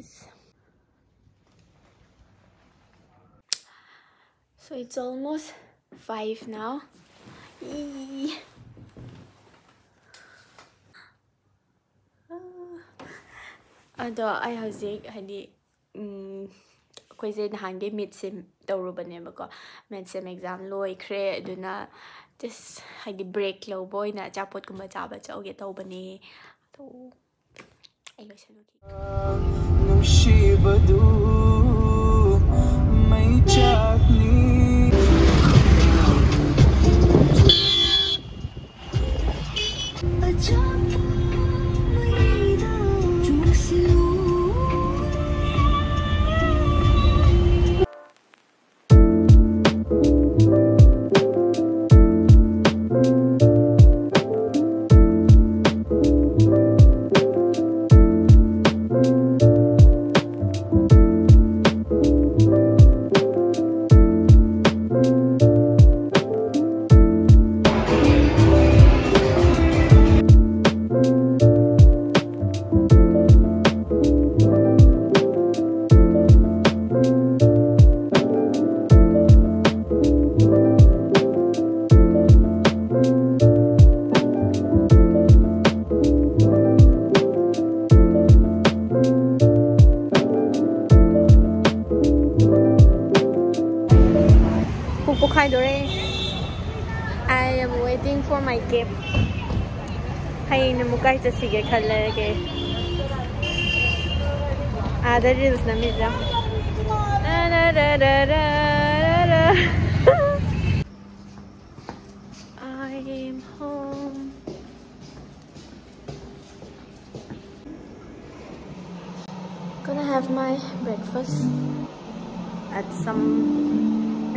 is. So it's almost 5 now. Eee. ꯑꯗꯣ ꯑꯩ ꯍꯧꯖꯤꯛ ꯍꯥꯏꯗꯤ ꯑꯩꯈꯣꯏꯁꯦ ꯅꯍꯥꯟꯒꯩ ꯃꯤꯠ ꯁꯦꯝ ꯇꯧꯔꯨꯕꯅꯦꯕꯀꯣ ꯃꯤꯠ ꯁꯦꯝ ꯑꯦꯛꯖꯥꯝ ꯂꯣꯏꯈ꯭ꯔꯦ ꯑꯗꯨꯅ ꯖꯁ ꯍꯥꯏꯗꯤ ꯕ꯭ꯔꯦꯛ ꯂꯧꯕ ꯑꯣꯏꯅ ꯑꯆꯥꯄꯣꯠꯀꯨꯝꯕ ꯆꯥꯕ ꯆꯧꯒꯦ ꯇꯧꯕꯅꯦ ꯑꯗꯣ reaction okay Jump for my cab ꯍꯌꯦꯡꯅ ꯑꯃꯨꯛ ꯀꯥꯏ ꯆꯠꯁꯤꯒꯦ ꯈꯜꯂꯒꯦ ꯑꯥꯗ ꯔꯤꯜꯁ ꯅꯝꯃꯤꯖꯥ I am home Gonna have my breakfast at some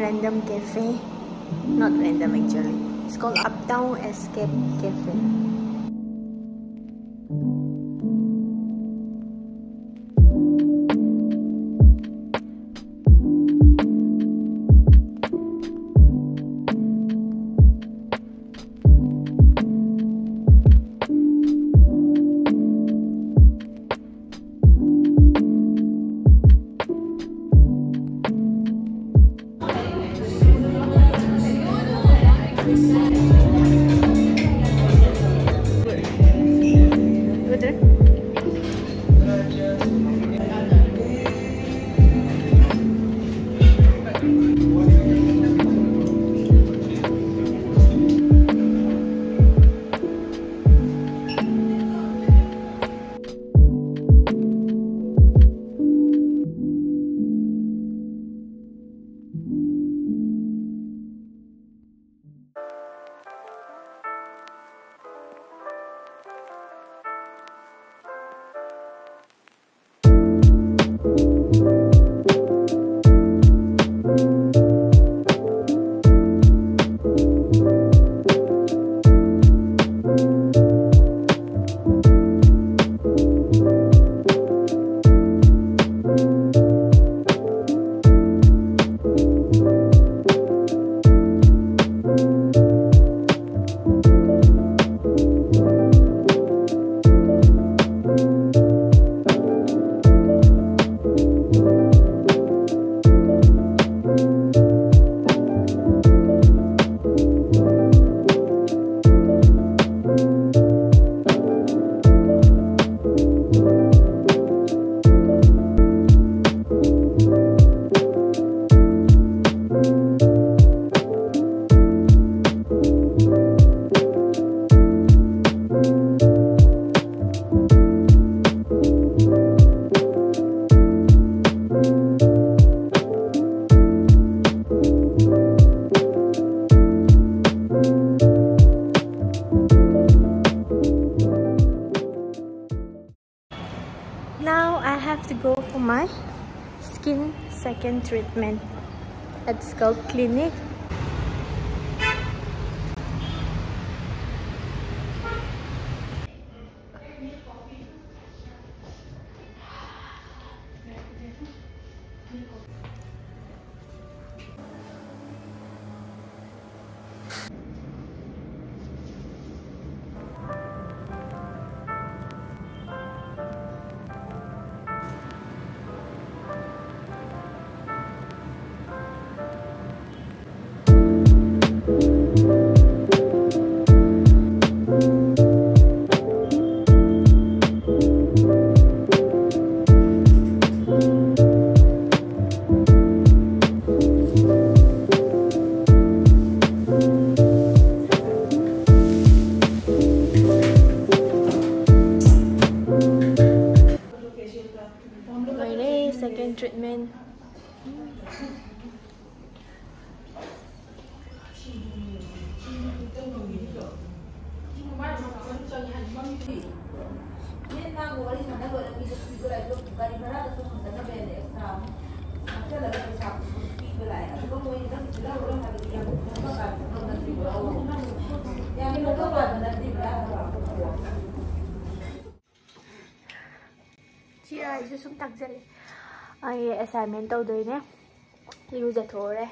random cafe. Not random actually. Called Uptown Escape Cafe. Second treatment at Scalp Clinic. in treatment. chị ơi, chị xuống tặng dậy ꯑꯩ assignment ꯇꯧꯗꯣꯏꯅꯦ ꯏꯔꯨꯖꯊꯣꯛꯎꯔꯦ